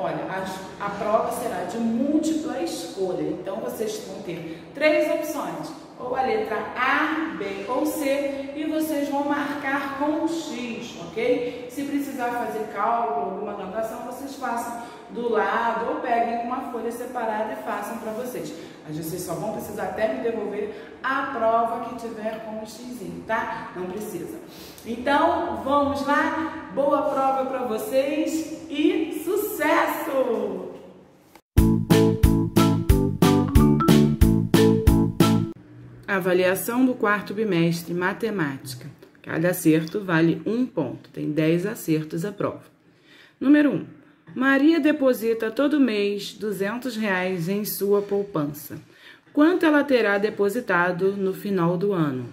olha, a, a prova será de múltipla escolha. Então, vocês vão ter três opções, ou a letra A, B ou C, e vocês vão marcar com X, ok? Se precisar fazer cálculo, alguma anotação, vocês façam do lado ou peguem uma folha separada e façam para vocês. Mas vocês só vão precisar até me devolver a prova que tiver com o xizinho, tá? Não precisa. Então, vamos lá. Boa prova para vocês e sucesso! Avaliação do quarto bimestre, matemática. Cada acerto vale um ponto. Tem 10 acertos a prova. Número 1. Um, Maria deposita todo mês 200 reais em sua poupança. Quanto ela terá depositado no final do ano?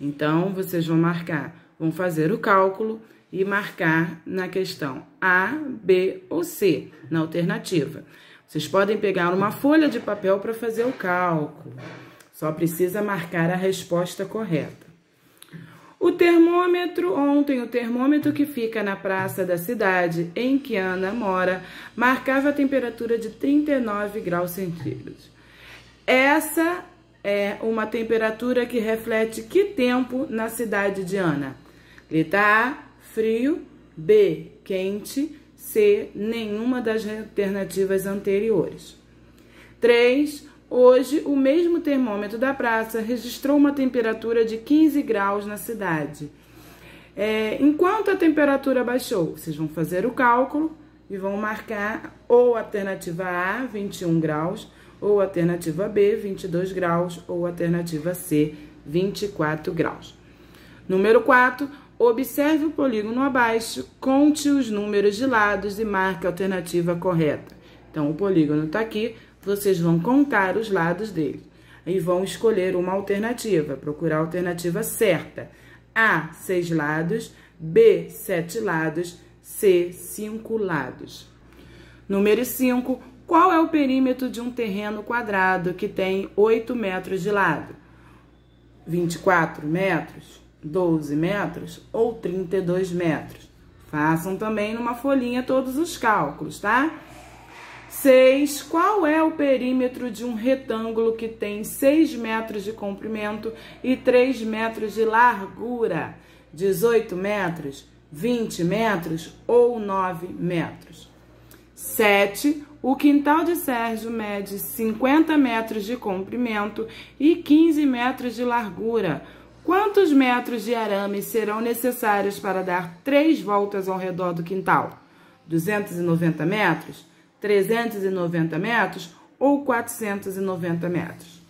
Então, vocês vão marcar, vão fazer o cálculo e marcar na questão A, B ou C, na alternativa. Vocês podem pegar uma folha de papel para fazer o cálculo. Só precisa marcar a resposta correta. O termômetro, ontem, o termômetro que fica na praça da cidade em que Ana mora, marcava a temperatura de 39 graus centígrados. Essa é uma temperatura que reflete que tempo na cidade de Ana? Letra A, frio, B, quente, C, nenhuma das alternativas anteriores. 3. Hoje, o mesmo termômetro da praça registrou uma temperatura de 15 graus na cidade. É, enquanto a temperatura baixou, vocês vão fazer o cálculo e vão marcar ou alternativa A, 21 graus, ou alternativa B, 22 graus, ou alternativa C, 24 graus. Número 4. Observe o polígono abaixo, conte os números de lados e marque a alternativa correta. Então, o polígono está aqui, vocês vão contar os lados dele e vão escolher uma alternativa, procurar a alternativa certa. A, seis lados, B, sete lados, C, cinco lados. Número 5. Qual é o perímetro de um terreno quadrado que tem 8 metros de lado? 24 metros, 12 metros ou 32 metros? Façam também numa folhinha todos os cálculos, tá? 6. Qual é o perímetro de um retângulo que tem 6 metros de comprimento e 3 metros de largura? 18 metros, 20 metros ou 9 metros? 7. O quintal de Sérgio mede 50 metros de comprimento e 15 metros de largura. Quantos metros de arame serão necessários para dar três voltas ao redor do quintal? 290 metros? 390 metros ou 490 metros.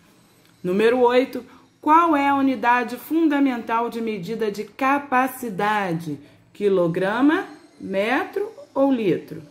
Número 8. Qual é a unidade fundamental de medida de capacidade? Quilograma, metro ou litro?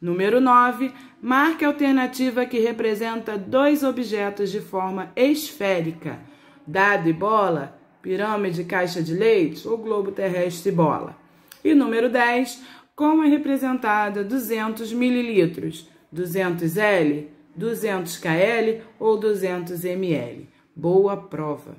Número 9. Marque a alternativa que representa dois objetos de forma esférica: dado e bola, pirâmide, caixa de leite ou globo terrestre bola. E número 10 como é representada 200 mililitros, 200 L, 200 kL ou 200 ml. Boa prova!